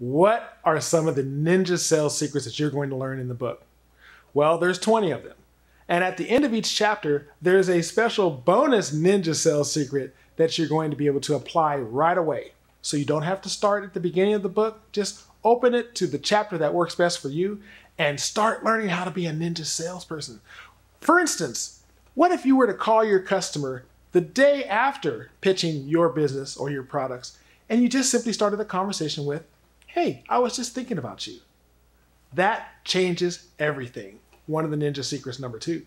What are some of the ninja sales secrets that you're going to learn in the book? Well, there's 20 of them. And at the end of each chapter, there's a special bonus ninja sales secret that you're going to be able to apply right away. So you don't have to start at the beginning of the book. Just open it to the chapter that works best for you and start learning how to be a ninja salesperson. For instance, what if you were to call your customer the day after pitching your business or your products and you just simply started the conversation with, Hey, I was just thinking about you. That changes everything. One of the ninja secrets, number two.